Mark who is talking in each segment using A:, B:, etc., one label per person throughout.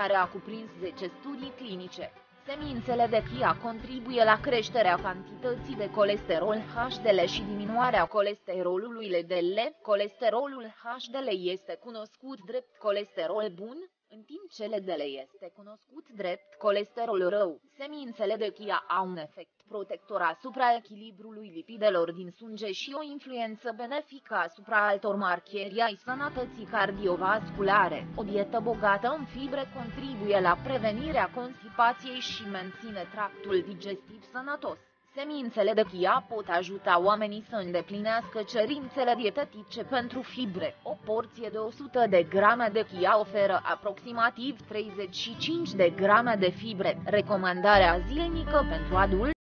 A: Care a cuprins 10 studii clinice. Semințele de chia contribuie la creșterea cantității de colesterol HDL și diminuarea colesterolului LDL. Colesterolul HDL este cunoscut drept colesterol bun, în timp ce LDL este cunoscut drept colesterol rău. Semințele de chia au un efect protector asupra echilibrului lipidelor din sânge și o influență benefică asupra altor marcheri ai sănătății cardiovasculare. O dietă bogată în fibre contribuie la prevenirea constipației și menține tractul digestiv sănătos. Semințele de chia pot ajuta oamenii să îndeplinească cerințele dietetice pentru fibre. O porție de 100 de grame de chia oferă aproximativ 35 de grame de fibre. Recomandarea zilnică pentru adulți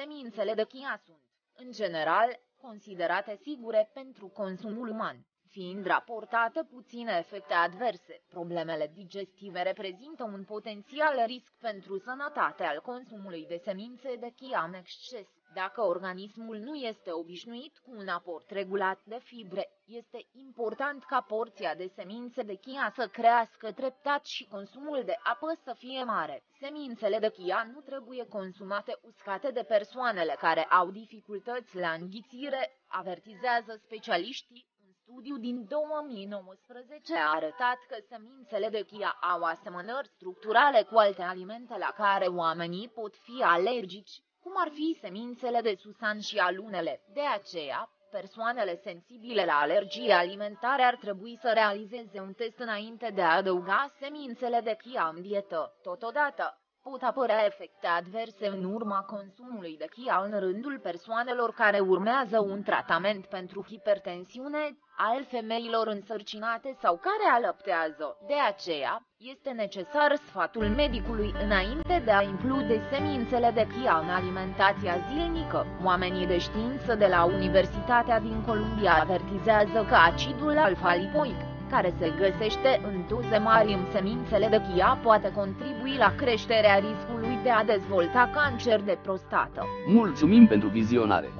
A: Semințele de chia sunt, în general, considerate sigure pentru consumul uman, fiind raportate puține efecte adverse. Problemele digestive reprezintă un potențial risc pentru sănătate al consumului de semințe de chia în exces. Dacă organismul nu este obișnuit cu un aport regulat de fibre, este important ca porția de semințe de chia să crească treptat și consumul de apă să fie mare. Semințele de chia nu trebuie consumate uscate de persoanele care au dificultăți la înghițire, avertizează specialiștii studiu din 2019 a arătat că semințele de chia au asemănări structurale cu alte alimente la care oamenii pot fi alergici cum ar fi semințele de susan și alunele. De aceea, persoanele sensibile la alergie alimentare ar trebui să realizeze un test înainte de a adăuga semințele de chia în dietă. Totodată, pot apărea efecte adverse în urma consumului de chia în rândul persoanelor care urmează un tratament pentru hipertensiune, al femeilor însărcinate sau care alăptează. De aceea, este necesar sfatul medicului înainte de a include semințele de chia în alimentația zilnică. Oamenii de știință de la Universitatea din Columbia avertizează că acidul alfa-lipoic care se găsește în doze mari în semințele de chia, poate contribui la creșterea riscului de a dezvolta cancer de prostată.
B: Mulțumim pentru vizionare!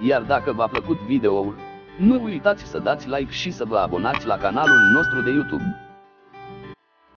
B: Iar dacă v-a plăcut videoul, nu uitați să dați like și să vă abonați la canalul nostru de YouTube.